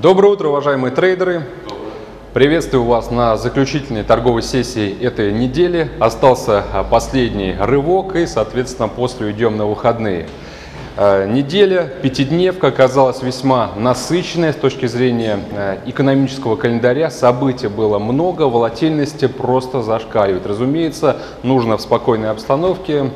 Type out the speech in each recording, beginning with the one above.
Доброе утро, уважаемые трейдеры! Приветствую вас на заключительной торговой сессии этой недели. Остался а, последний рывок и, соответственно, после уйдем на выходные. Э, неделя, пятидневка оказалась весьма насыщенная с точки зрения э, экономического календаря. Событий было много, волатильности просто зашкаливает. Разумеется, нужно в спокойной обстановке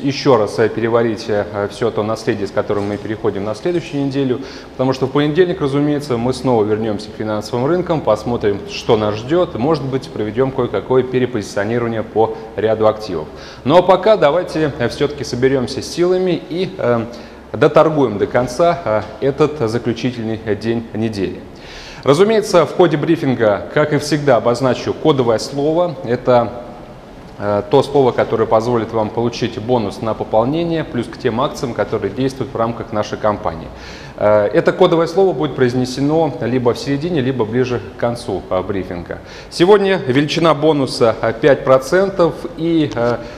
еще раз э, переварить все то наследие, с которым мы переходим на следующую неделю. Потому что в понедельник, разумеется, мы снова вернемся к финансовым рынкам, посмотрим, что нас ждет. Может быть, проведем кое-какое перепозиционирование по ряду активов. Ну а пока давайте все-таки соберемся силами и доторгуем до конца а, этот заключительный день недели. Разумеется, в ходе брифинга, как и всегда, обозначу кодовое слово. Это Э, то слово, которое позволит вам получить бонус на пополнение, плюс к тем акциям, которые действуют в рамках нашей компании. Э, это кодовое слово будет произнесено либо в середине, либо ближе к концу э, брифинга. Сегодня величина бонуса 5% и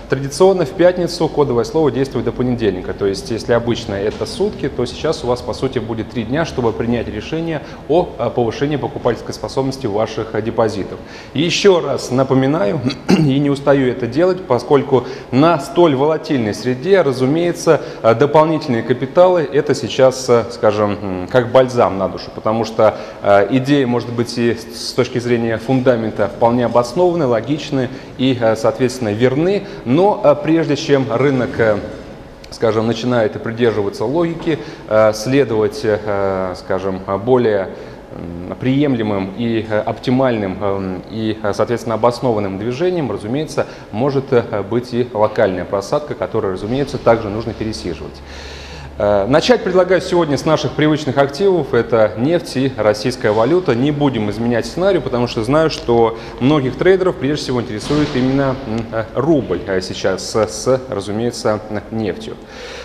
традиционно в пятницу кодовое слово действует до понедельника. То есть, если обычно это сутки, то сейчас у вас по сути будет 3 дня, чтобы принять решение о повышении покупательской способности ваших депозитов. Еще раз напоминаю и не устаю это делать, поскольку на столь волатильной среде, разумеется, э, дополнительные капиталы – это сейчас, э, скажем, как бальзам на душу, потому что э, идеи, может быть, и с точки зрения фундамента вполне обоснованы, логичны и, соответственно, верны, но прежде чем рынок скажем, начинает придерживаться логики, следовать, скажем, более приемлемым и э, оптимальным эм, и, э, соответственно, обоснованным движением, разумеется, может э, быть и локальная просадка, которую, разумеется, также нужно пересиживать. Начать предлагаю сегодня с наших привычных активов. Это нефть и российская валюта. Не будем изменять сценарий, потому что знаю, что многих трейдеров прежде всего интересует именно рубль сейчас с, разумеется, нефтью.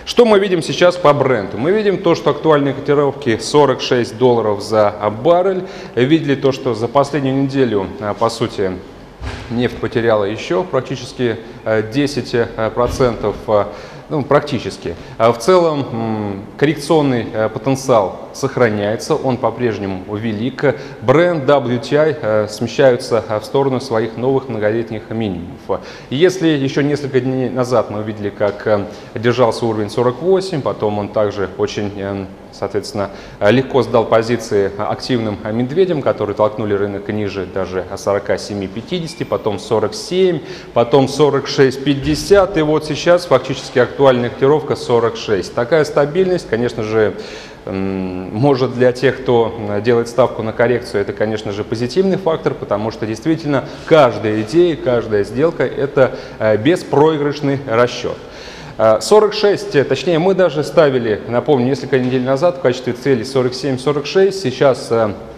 Что мы видим сейчас по бренду? Мы видим то, что актуальные котировки 46 долларов за баррель. Видели то, что за последнюю неделю, а, по сути, нефть потеряла еще практически 10% ну, практически. А в целом коррекционный э, потенциал сохраняется, он по-прежнему велик. Бренд WTI э, смещаются э, в сторону своих новых многолетних минимумов. Если еще несколько дней назад мы увидели, как держался уровень 48, потом он также очень соответственно, легко сдал позиции активным медведям, которые толкнули рынок ниже даже 47,50, потом 47, потом 46,50, и вот сейчас фактически актуальная котировка 46. Такая стабильность, конечно же, может для тех, кто делает ставку на коррекцию, это, конечно же, позитивный фактор, потому что действительно каждая идея, каждая сделка – это э, беспроигрышный расчет. 46, э, точнее мы даже ставили, напомню, несколько недель назад в качестве цели 47-46, сейчас э, Э,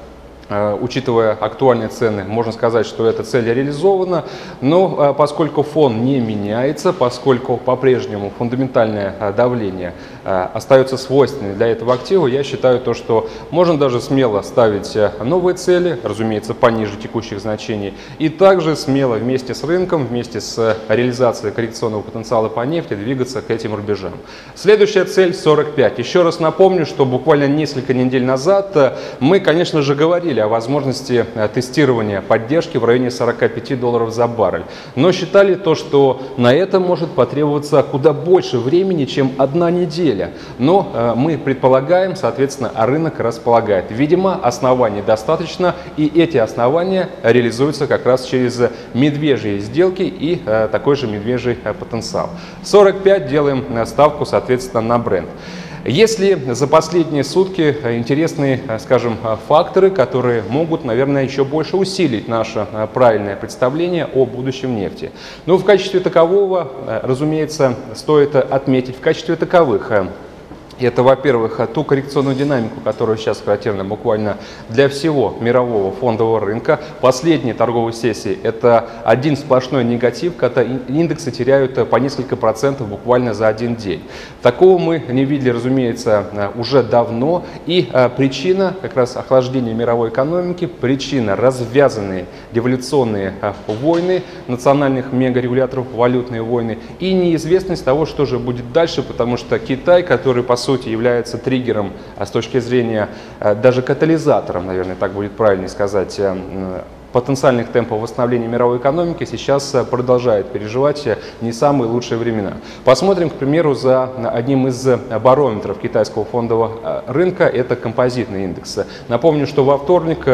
учитывая актуальные цены, можно сказать, что эта цель реализована, но э, поскольку фон не меняется, поскольку по-прежнему фундаментальное э, давление остается свойственным для этого актива, я считаю то, что можно даже смело ставить новые цели, разумеется, пониже текущих значений, и также смело вместе с рынком, вместе с реализацией коррекционного потенциала по нефти двигаться к этим рубежам. Следующая цель 45. Еще раз напомню, что буквально несколько недель назад мы, конечно же, говорили говорили о возможности э, тестирования поддержки в районе 45 долларов за баррель, но считали то, что на это может потребоваться куда больше времени, чем одна неделя. Но э, мы предполагаем, соответственно, а рынок располагает. Видимо, оснований достаточно, и эти основания реализуются как раз через медвежьи сделки и э, такой же медвежий потенциал. 45 делаем ставку, соответственно, на бренд. Если за последние сутки интересные, скажем, факторы, которые могут, наверное, еще больше усилить наше э, правильное представление о будущем нефти. Но ну, в качестве такового, э, разумеется, стоит отметить в качестве таковых э, это, во-первых, ту коррекционную динамику, которая сейчас характерна буквально для всего мирового фондового рынка. Последние торговые сессии – это один сплошной негатив, когда индексы теряют по несколько процентов буквально за один день. Такого мы не видели, разумеется, уже давно. И а, причина как раз охлаждения мировой экономики, причина развязанные революционные а, войны национальных мегарегуляторов, валютные войны и неизвестность того, что же будет дальше, потому что Китай, который, по сути, является триггером с точки зрения, даже катализатором, наверное, так будет правильнее сказать, потенциальных темпов восстановления мировой экономики сейчас э, продолжает переживать э, не самые лучшие времена. Посмотрим, к примеру, за одним из э, барометров китайского фондового рынка, это композитный индекс. Напомню, что во вторник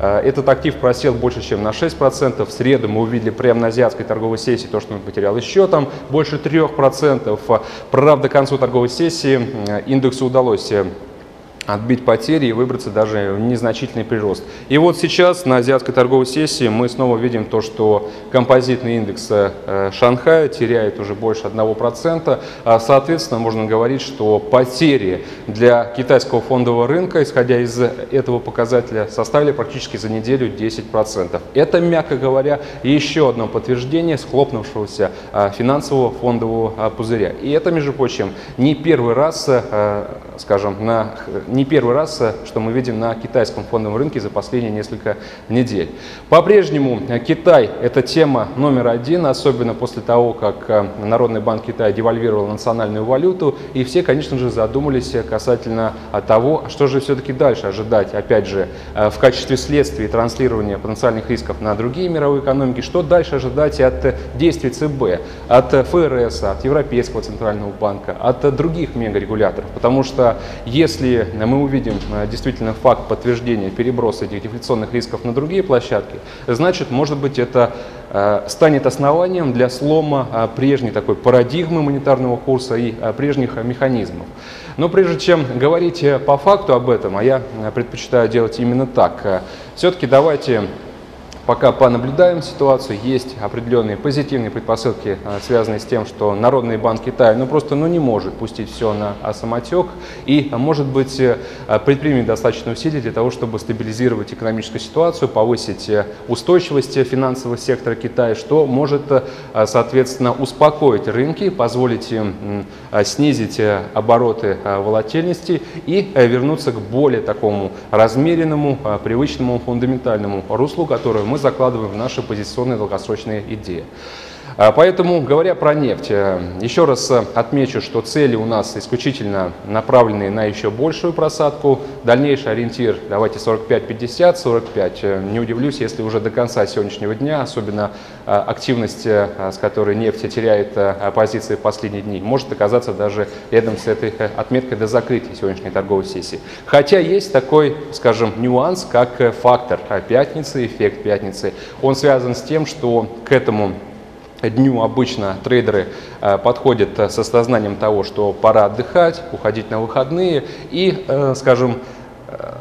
этот актив просел больше, чем на 6%. В среду мы увидели прямо на азиатской торговой сессии то, что он потерял еще там больше 3%. Правда, к концу торговой сессии индексу удалось отбить потери и выбраться даже в незначительный прирост. И вот сейчас на азиатской торговой сессии мы снова видим то, что композитный индекс э, Шанхая теряет уже больше 1%. А, соответственно, можно говорить, что потери для китайского фондового рынка, исходя из этого показателя, составили практически за неделю 10%. Это, мягко говоря, еще одно подтверждение схлопнувшегося а, финансового фондового а, пузыря. И это, между прочим, не первый раз, скажем, на не первый раз, э, что мы видим на китайском фондовом рынке за последние несколько недель. По-прежнему э, Китай – это тема номер один, особенно после того, как э, Народный банк Китая девальвировал национальную валюту, и все, конечно же, задумались касательно того, что же все-таки дальше ожидать, опять же, в качестве следствия и транслирования потенциальных рисков на другие мировые экономики, что дальше ожидать от действий ЦБ, от ФРС, от Европейского центрального банка, от других мегарегуляторов, потому что если мы увидим э, действительно факт подтверждения переброса этих дефляционных рисков на другие площадки, значит, может быть, это э, станет основанием для слома э, прежней такой парадигмы монетарного курса и прежних механизмов. Но прежде чем говорить по факту об этом, а я предпочитаю делать именно так, все-таки давайте пока понаблюдаем ситуацию, есть определенные позитивные предпосылки, а, связанные с тем, что Народный банк Китая ну, просто ну, не может пустить все на самотек и, а, может быть, э, предпримет достаточно усилий для того, чтобы стабилизировать экономическую ситуацию, повысить э, устойчивость финансового сектора Китая, что может, э, соответственно, успокоить рынки, позволить им снизить обороты волатильности и вернуться к более такому размеренному, привычному, фундаментальному руслу, которое мы закладываем в наши позиционные долгосрочные идеи. А, поэтому, говоря про нефть, э, еще раз э, отмечу, что цели у нас исключительно направлены на еще большую просадку. Дальнейший ориентир, давайте 45-50, 45. Э, не удивлюсь, если уже до конца сегодняшнего дня, особенно активность, с которой нефть теряет позиции в последние дни, может оказаться даже рядом с этой отметкой до закрытия сегодняшней торговой сессии. Хотя есть такой, скажем, нюанс, как фактор пятницы, эффект пятницы. Он связан с тем, что к этому дню обычно трейдеры э, подходят э, с осознанием того, что пора отдыхать, уходить на выходные и, э, скажем,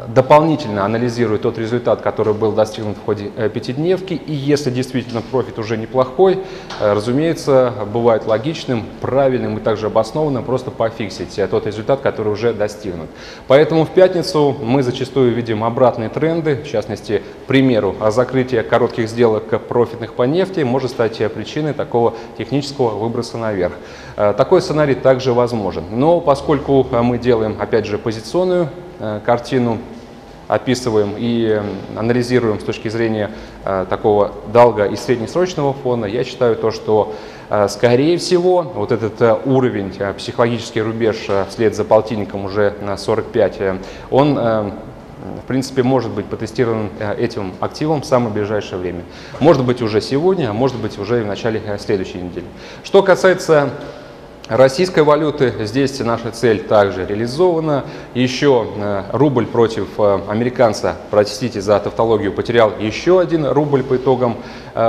дополнительно анализирует тот результат, который был достигнут в ходе э, пятидневки. И если действительно профит уже неплохой, э, разумеется, бывает логичным, правильным и также обоснованным просто пофиксить э, тот результат, который уже достигнут. Поэтому в пятницу мы зачастую видим обратные тренды, в частности, к примеру, закрытие коротких сделок профитных по нефти может стать причиной такого технического выброса наверх. Такой сценарий также возможен. Но поскольку мы делаем, опять же, позиционную картину, описываем и анализируем с точки зрения э, такого долга и среднесрочного фона, я считаю то, что э, скорее всего вот этот э, уровень, психологический рубеж вслед за полтинником уже на 45, он в принципе, может быть потестирован этим активом в самое ближайшее время. Может быть уже сегодня, а может быть уже в начале следующей недели. Что касается Российской валюты здесь наша цель также реализована. Еще э, рубль против э, американца, простите за тавтологию, потерял еще один рубль по итогам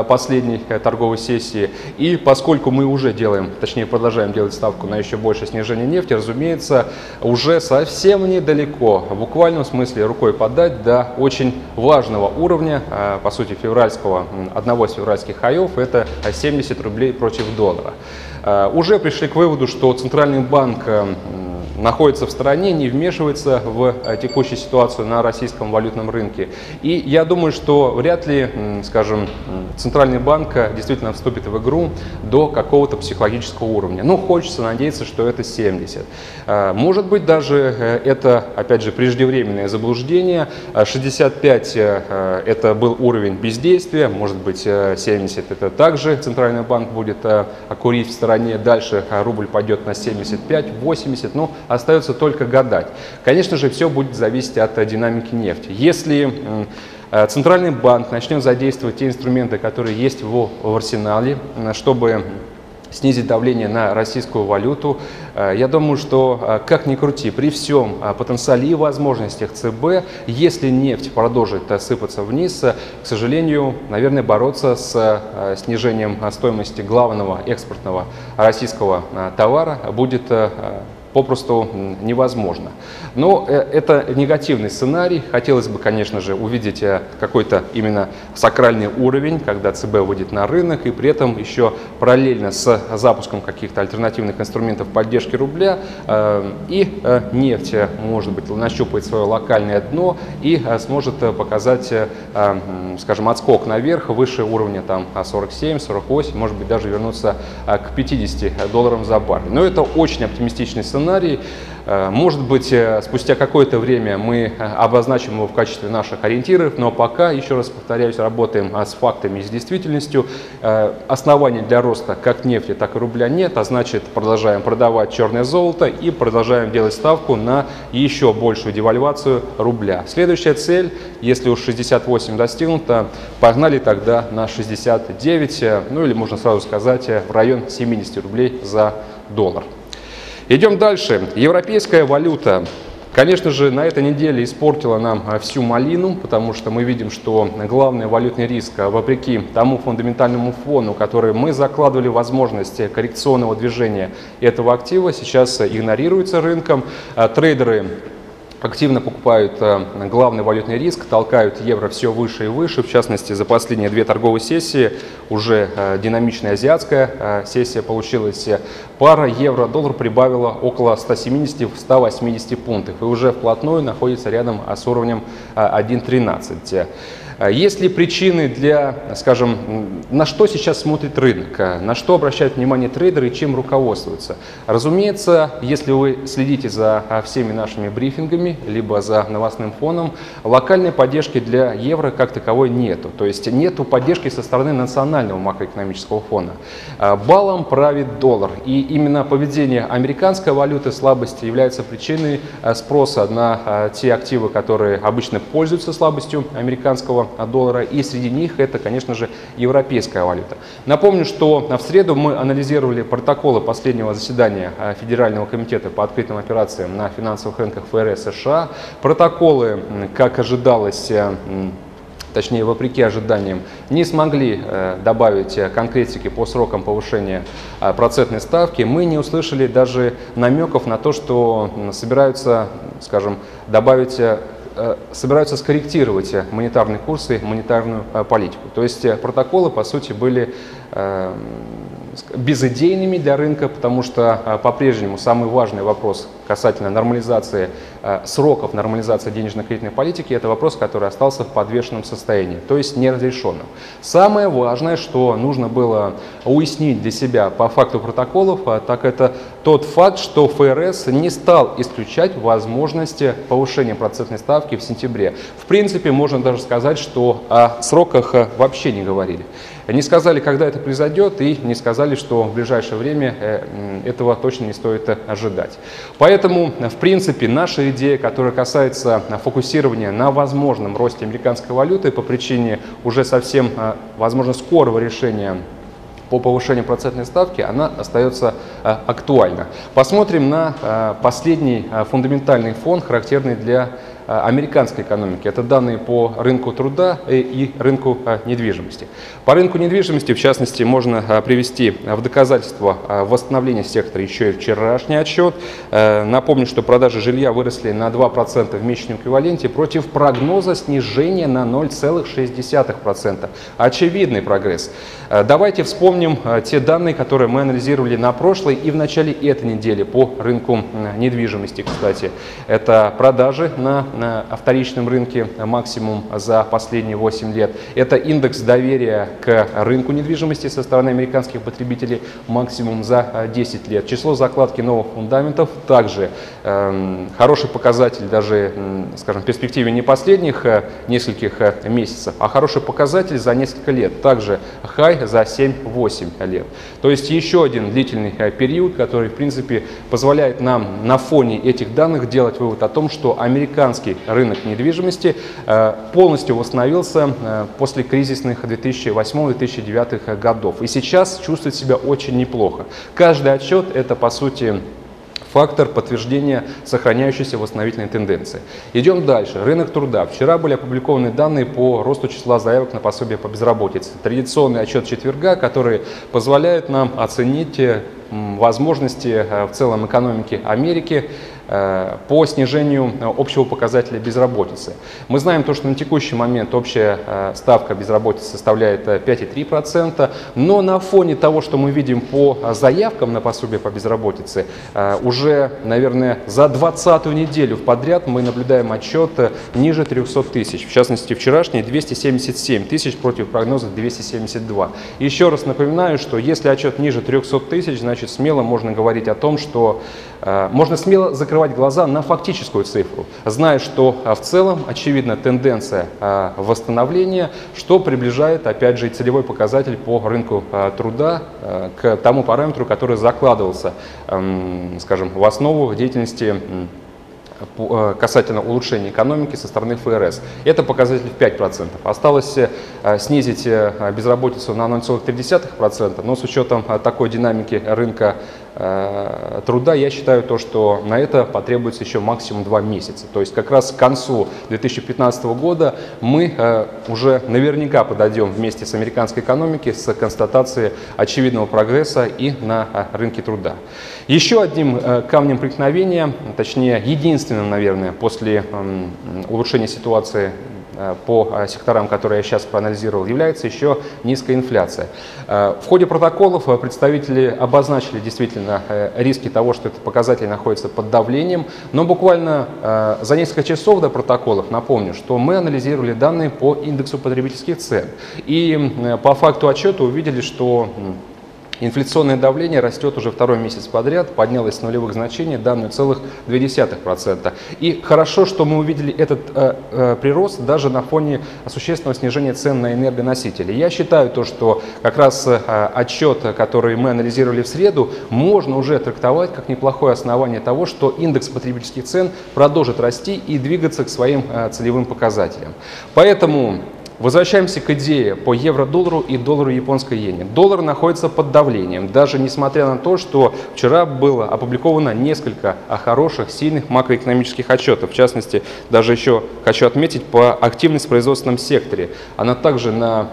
последней торговой сессии. И поскольку мы уже делаем, точнее продолжаем делать ставку на еще большее снижение нефти, разумеется, уже совсем недалеко, в буквальном смысле рукой подать до очень важного уровня, по сути, февральского, одного из февральских хаев, это 70 рублей против доллара. Э, уже пришли к выводу, что Центральный банк э, находится в стороне, не вмешивается в э, текущую ситуацию на российском валютном рынке. И я думаю, что вряд ли, скажем, Центральный банк действительно вступит в игру до какого-то психологического уровня. Ну, хочется надеяться, что это 70. Может быть, даже это, опять же, преждевременное заблуждение. 65 это был уровень бездействия, может быть, 70 это также Центральный банк будет окурить в стороне дальше рубль пойдет на 75-80, ну остается только гадать. Конечно же, все будет зависеть от динамики нефти. Если Центральный банк начнет задействовать те инструменты, которые есть в, в арсенале, чтобы снизить давление на российскую валюту. Э, я думаю, что, э, как ни крути, при всем э, потенциале и возможностях ЦБ, если нефть продолжит сыпаться вниз, к сожалению, наверное, бороться с снижением стоимости главного экспортного российского товара будет попросту невозможно. Но э, это негативный сценарий. Хотелось бы, конечно же, увидеть э, какой-то именно сакральный уровень, когда ЦБ выйдет на рынок, и при этом еще параллельно с запуском каких-то альтернативных инструментов поддержки рубля э, и нефть, может быть, нащупает свое локальное дно и сможет показать, скажем, отскок наверх, выше уровня там 47, 48, может быть, даже вернуться к 50 долларам за баррель. Но это очень оптимистичный сценарий сценарий. Э, может быть, э, спустя какое-то время мы э, обозначим его в качестве наших ориентиров, но пока, еще раз повторяюсь, работаем с фактами и с действительностью. Оснований для роста как нефти, так и рубля нет, а значит, продолжаем продавать черное золото и продолжаем делать ставку на еще большую девальвацию рубля. Следующая цель, если уж 68 достигнута, погнали тогда на 69, ну или можно сразу сказать, в район 70 рублей за доллар. Идем дальше. Европейская валюта. Конечно же, на этой неделе испортила нам а, всю малину, потому что мы видим, что главный валютный риск, а, вопреки тому фундаментальному фону, который мы закладывали возможности коррекционного движения этого актива, сейчас игнорируется рынком. А, трейдеры активно покупают э, главный валютный риск, толкают евро все выше и выше. В частности, за последние две торговые сессии уже э, динамичная азиатская э, сессия получилась. Пара евро-доллар прибавила около 170-180 пунктов и уже вплотную находится рядом с уровнем 1.13. А есть ли причины для, скажем, на что сейчас смотрит рынок, а на что обращают внимание трейдеры и чем руководствуются? Разумеется, если вы следите за а, всеми нашими брифингами, либо за новостным фоном, локальной поддержки для евро как таковой нету. То есть нету поддержки со стороны национального макроэкономического фона. Балом правит доллар. И именно поведение американской валюты слабости является причиной спроса на те активы, которые обычно пользуются слабостью американского доллара, и среди них это, конечно же, европейская валюта. Напомню, что в среду мы анализировали протоколы последнего заседания э, Федерального комитета по открытым операциям на финансовых рынках ФРС США. Протоколы, как ожидалось, э, точнее, вопреки ожиданиям, не смогли э, добавить конкретики по срокам повышения процентной ставки. Мы не услышали даже намеков на то, что собираются, скажем, добавить Э, собираются скорректировать монетарные курсы, монетарную э, политику. То есть э, протоколы, по сути, были безыдейными для рынка, потому что по-прежнему самый важный вопрос касательно нормализации сроков нормализации денежно-кредитной политики, это вопрос, который остался в подвешенном состоянии, то есть неразрешенным. Самое важное, что нужно было уяснить для себя по факту протоколов, так это тот факт, что ФРС не стал исключать возможности повышения процентной ставки в сентябре. В принципе, можно даже сказать, что о сроках вообще не говорили. Не сказали, когда это произойдет, и не сказали, что в ближайшее время э, этого точно не стоит ожидать. Поэтому, в принципе, наша идея, которая касается фокусирования на возможном росте американской валюты по причине уже совсем, э, возможно, скорого решения по повышению процентной ставки, она остается э, актуальна. Посмотрим на последний фундаментальный фон, характерный для Э, американской экономики. Это данные по рынку труда и рынку э, недвижимости. По рынку недвижимости, в частности, можно э, привести в доказательство восстановления сектора еще и вчерашний отчет. Напомню, что продажи жилья выросли на 2% в месячном эквиваленте против прогноза снижения на 0,6%. Очевидный прогресс. Давайте вспомним те данные, которые мы анализировали на прошлой и в начале этой недели по рынку недвижимости, кстати. Это продажи на на вторичном рынке максимум за последние 8 лет. Это индекс доверия к рынку недвижимости со стороны американских потребителей максимум за 10 лет. Число закладки новых фундаментов также э, хороший показатель даже, скажем, в перспективе не последних э, нескольких э, месяцев, а хороший показатель за несколько лет. Также хай за 7-8 лет. То есть еще один длительный э, период, который, в принципе, позволяет нам на фоне этих данных делать вывод о том, что американский рынок недвижимости э, полностью восстановился э, после кризисных 2008-2009 годов. И сейчас чувствует себя очень неплохо. Каждый отчет – это, по сути, фактор подтверждения сохраняющейся восстановительной тенденции. Идем дальше. Рынок труда. Вчера были опубликованы данные по росту числа заявок на пособие по безработице. Традиционный отчет четверга, который позволяет нам оценить э, возможности в целом экономики Америки по снижению э, общего показателя безработицы. Мы знаем то, что на текущий момент общая э, ставка безработицы составляет 5,3%, но на фоне того, что мы видим по заявкам на пособие по безработице, уже, наверное, за 20 неделю подряд мы наблюдаем отчет ниже 300 тысяч. В частности, вчерашний 277 тысяч против прогноза 272. Еще раз напоминаю, что если отчет ниже 300 тысяч, значит смело можно говорить о том, что можно смело закрывать закрывать глаза на фактическую цифру, зная, что а, в целом очевидна тенденция а, восстановления, что приближает, опять же, целевой показатель по рынку а, труда к тому параметру, который закладывался, скажем, в основу деятельности касательно улучшения экономики со стороны ФРС. Это показатель в 5%. Осталось э, снизить э, безработицу на 0,3%, но с учетом такой динамики рынка труда, я считаю то, что на это потребуется еще максимум 2 месяца. То есть как раз к концу 2015 года мы уже наверняка подойдем вместе с американской экономикой с констатацией очевидного прогресса и на рынке труда. Еще одним камнем преткновения, точнее единственным единственным, наверное, после улучшения ситуации э, по э, секторам, которые я сейчас проанализировал, является еще низкая инфляция. Э, в ходе протоколов представители обозначили действительно риски того, что этот показатель находится под давлением, но буквально за несколько часов до протоколов, напомню, что мы анализировали данные по индексу потребительских цен. И по факту отчета увидели, что Инфляционное давление растет уже второй месяц подряд, поднялось с нулевых значений до 1,2%. И хорошо, что мы увидели этот э, э, прирост даже на фоне существенного снижения цен на энергоносители. Я считаю то, что как раз э, отчет, который мы анализировали в среду, можно уже трактовать как неплохое основание того, что индекс потребительских цен продолжит расти и двигаться к своим э, целевым показателям. Поэтому Возвращаемся к идее по евро-доллару и доллару японской иене. Доллар находится под давлением, даже несмотря на то, что вчера было опубликовано несколько хороших, сильных макроэкономических отчетов. В частности, даже еще хочу отметить по активности в производственном секторе. Она также на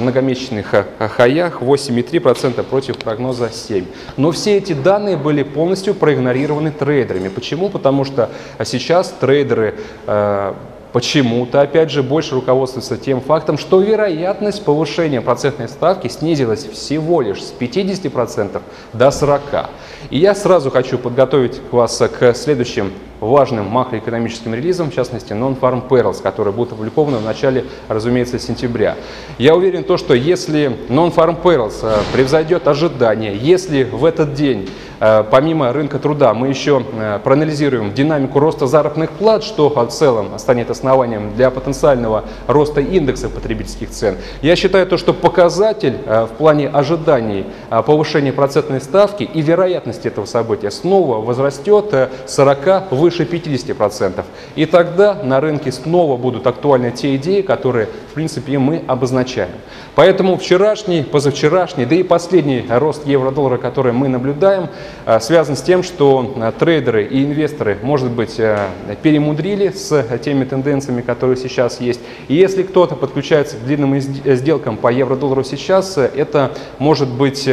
многомесячных хаях 8,3% против прогноза 7%. Но все эти данные были полностью проигнорированы трейдерами. Почему? Потому что сейчас трейдеры э, почему-то, опять же, больше руководствуется тем фактом, что вероятность повышения процентной ставки снизилась всего лишь с 50% до 40%. И я сразу хочу подготовить вас к следующим важным макроэкономическим релизом, в частности Non-Farm Payrolls, которые будут опубликованы в начале, разумеется, сентября. Я уверен, то, что если Non-Farm Payrolls э, превзойдет ожидания, если в этот день э, помимо рынка труда мы еще э, проанализируем динамику роста заработных плат, что в целом станет основанием для потенциального роста индекса потребительских цен. Я считаю то, что показатель в плане ожиданий повышения процентной ставки и вероятности этого события снова возрастет 40 выше 50%. И тогда на рынке снова будут актуальны те идеи, которые, в принципе, мы обозначаем. Поэтому вчерашний, позавчерашний, да и последний рост евро-доллара, который мы наблюдаем, э, связан с тем, что э, трейдеры и инвесторы, может быть, э, перемудрили с теми тенденциями, которые сейчас есть. И если кто-то подключается к длинным сделкам по евро-доллару сейчас, это может быть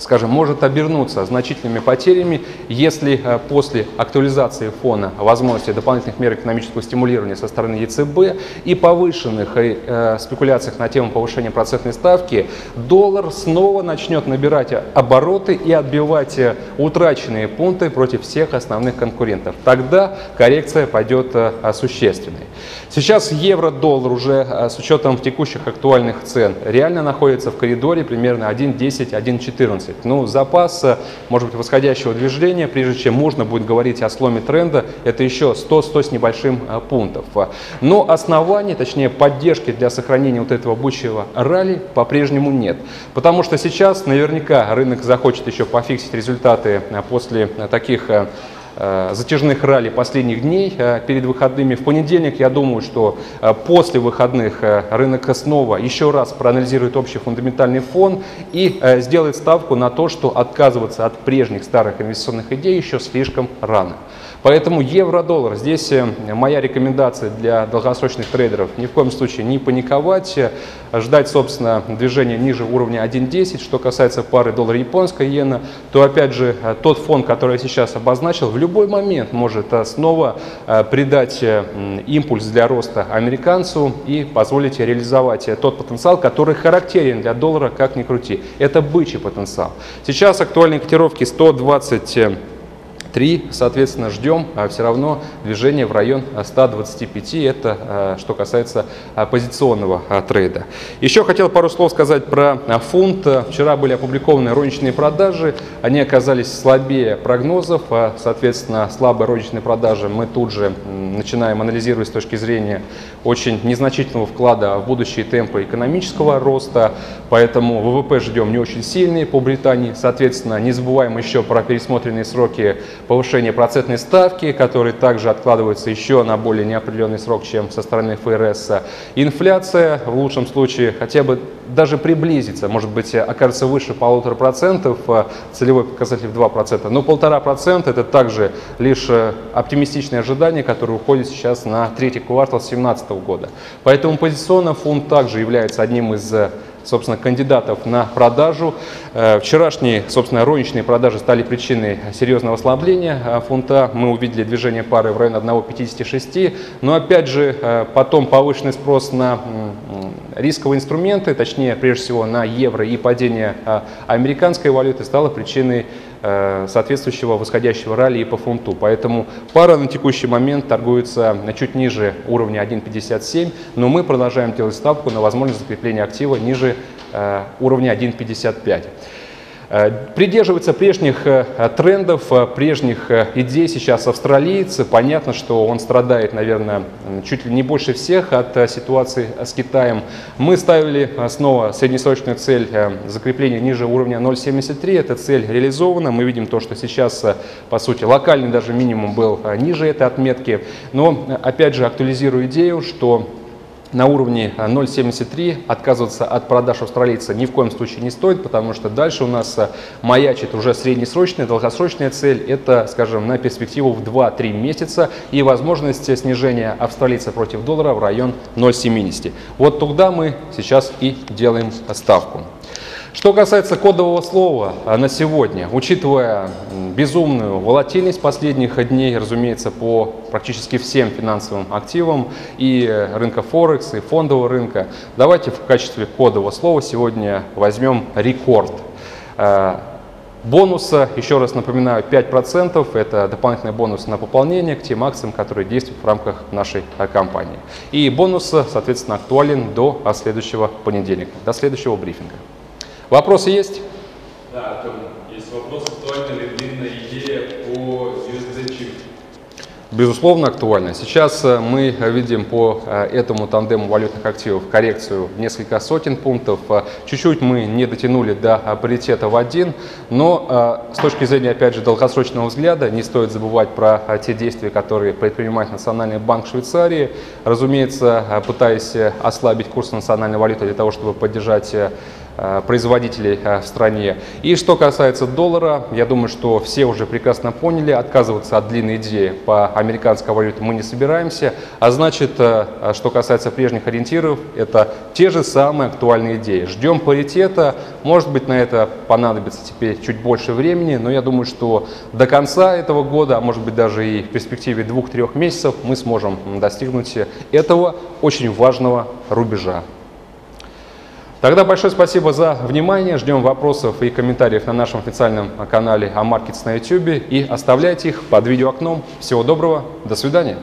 скажем, может обернуться значительными потерями, если э, после актуализации фона возможности дополнительных мер экономического стимулирования со стороны ЕЦБ и повышенных э, спекуляциях на тему повышения процентной ставки, доллар снова начнет набирать обороты и отбивать э, утраченные пункты против всех основных конкурентов. Тогда коррекция пойдет существенной. Сейчас евро-доллар уже с учетом текущих актуальных цен реально находится в коридоре примерно 1.10-1.14. Ну, запас, может быть, восходящего движения, прежде чем можно будет говорить о сломе тренда, это еще 100-100 с небольшим э, пунктов. Но оснований, точнее поддержки для сохранения вот этого бычьего ралли по-прежнему нет. Потому что сейчас наверняка рынок захочет еще пофиксить результаты э, после таких Э, затяжных ралли последних дней э, перед выходными. В понедельник, я думаю, что э, после выходных рынок снова еще раз проанализирует общий фундаментальный фон и сделает ставку на то, что отказываться от прежних старых инвестиционных идей еще слишком рано. Поэтому евро-доллар. Здесь моя рекомендация для долгосрочных трейдеров ни в коем случае не паниковать, ждать, собственно, движения ниже уровня 1.10. Что касается пары доллар-японская иена, то, опять же, тот фон, который я сейчас обозначил, в любой момент может э, снова э, придать э, импульс для роста американцу и позволить реализовать тот потенциал, который характерен для доллара, как ни крути. Это бычий потенциал. Сейчас актуальные котировки 120 3, соответственно, ждем а все равно движение в район 125. Это а, что касается а, позиционного трейда. Еще хотел пару слов сказать про фунт. Вчера были опубликованы розничные продажи. Они оказались слабее прогнозов. Соответственно, слабые розничные продажи мы тут же начинаем анализировать с точки зрения очень незначительного вклада в будущие темпы экономического роста. Поэтому ВВП ждем не очень сильные по Британии. Соответственно, не забываем еще про пересмотренные сроки повышение процентной ставки, которые также откладываются еще на более неопределенный срок, чем со стороны ФРС. Инфляция в лучшем случае хотя бы даже приблизится, может быть, окажется выше полутора процентов, а целевой показатель в 2%, но полтора процента это также лишь э, оптимистичные ожидания, которые уходят сейчас на третий квартал 2017 года. Поэтому позиционно фунт также является одним из собственно, кандидатов на продажу. Э, вчерашние, собственно, розничные продажи стали причиной серьезного ослабления э, фунта. Мы увидели движение пары в районе 1,56. Но, опять же, э, потом повышенный спрос на рисковые инструменты, точнее, прежде всего, на евро и падение американской валюты стало причиной соответствующего восходящего ралли по фунту. Поэтому пара на текущий момент торгуется чуть ниже уровня 1.57, но мы продолжаем делать ставку на возможность закрепления актива ниже э, уровня 1.55. Э, придерживается прежних э, трендов, э, прежних идей сейчас австралиец. Понятно, что он страдает, наверное, чуть ли не больше всех от ситуации с Китаем. Мы ставили снова среднесрочную цель закрепления ниже уровня 0,73. Эта цель реализована. Мы видим то, что сейчас, по сути, локальный даже минимум был ниже этой отметки. Но, опять же, актуализирую идею, что на уровне 0,73 отказываться от продаж австралийца ни в коем случае не стоит, потому что дальше у нас э, маячит уже среднесрочная, долгосрочная цель. Это, скажем, на перспективу в 2-3 месяца и возможность снижения австралийца против доллара в район 0,70. Вот туда мы сейчас и делаем ставку. Что касается кодового слова а, на сегодня, учитывая безумную волатильность последних дней, разумеется, по практически всем финансовым активам и рынка Форекс, и фондового рынка, давайте в качестве кодового слова сегодня возьмем рекорд. А, бонуса, еще раз напоминаю, 5% это дополнительный бонус на пополнение к тем акциям, которые действуют в рамках нашей а, компании. И бонус, соответственно, актуален до следующего понедельника, до следующего брифинга. Вопросы есть? Да, Артем, есть вопрос, актуальна ли длинная идея по USD Chip? Безусловно, актуально. Сейчас э, мы видим по э, этому тандему валютных активов коррекцию в несколько сотен пунктов. Э, чуть-чуть мы не дотянули до паритета в один, но с точки зрения, опять же, долгосрочного взгляда, не стоит забывать про те действия, которые предпринимает Национальный банк Швейцарии. Разумеется, пытаясь ослабить курс национальной валюты для того, чтобы поддержать производителей э, в стране. И что касается доллара, я думаю, что все уже прекрасно поняли, отказываться от длинной идеи по американской валюте мы не собираемся. А значит, что касается прежних ориентиров, это те же самые актуальные идеи. Ждем паритета, может быть на это понадобится теперь чуть больше времени, но я думаю, что до конца этого года, а может быть даже и в перспективе двух-трех месяцев мы сможем достигнуть этого очень важного рубежа. Тогда большое спасибо за внимание. Ждем вопросов и комментариев на нашем официальном канале AMarkets на YouTube. И оставляйте их под видеоокном. Всего доброго. До свидания.